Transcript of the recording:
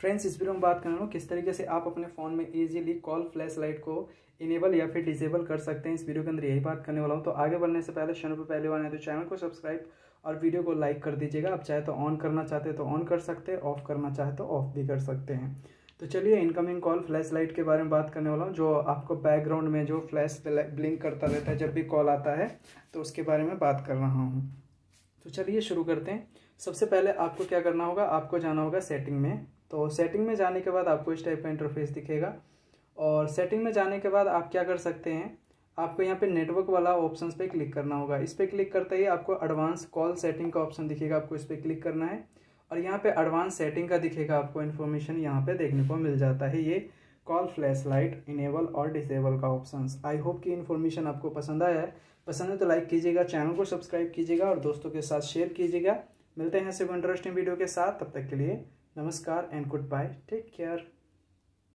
Friends इस video में बात करना हूँ, किस तरीके से आप अपने फ़ोन में इजीली कॉल फ्लैश लाइट को इनेबल या फिर डिसेबल कर सकते हैं। इस वीडियो के अंदर यही बात करने वाला हूँ। तो आगे बढ़ने से पहले चैनल पर पहले बार तो चैनल को सब्सक्राइब और वीडियो को लाइक कर दीजिएगा। आप चाहे तो ऑन करना चाहते हैं तो ऑन कर सकते हैं ऑफ़ करना चाहे तो ऑफ़ भी कर सकते हैं। तो चलिए इनकमिंग कॉल फ्लैश लाइट के बारे में बात करने वाला हूँ, जो आपको बैकग्राउंड में जो फ्लैश ब्लिंक करता रहता है, जब भी कॉल आता है तो उसके बारे में बात कर रहा हूँ। तो चलिए शुरू करते हैं। सबसे पहले आपको क्या करना होगा, आपको जाना होगा सेटिंग में। तो सेटिंग में जाने के बाद आपको इस टाइप का इंटरफेस दिखेगा। और सेटिंग में जाने के बाद आप क्या कर सकते हैं, आपको यहाँ पे नेटवर्क वाला ऑप्शन पे क्लिक करना होगा। इस पर क्लिक करते ही आपको एडवांस कॉल सेटिंग का ऑप्शन दिखेगा, आपको इस पर क्लिक करना है। और यहाँ पे एडवांस सेटिंग का दिखेगा, आपको इन्फॉर्मेशन यहाँ पे देखने को मिल जाता है। ये कॉल फ्लैश लाइट इनेबल और डिसेबल का ऑप्शन आई होप कि इन्फॉर्मेशन आपको पसंद आया है। पसंद है तो लाइक कीजिएगा चैनल को सब्सक्राइब कीजिएगा और दोस्तों के साथ शेयर कीजिएगा। मिलते हैं सिर्फ़ इंटरेस्टिंग वीडियो के साथ। तब तक के लिए Namaskar and goodbye. Take care.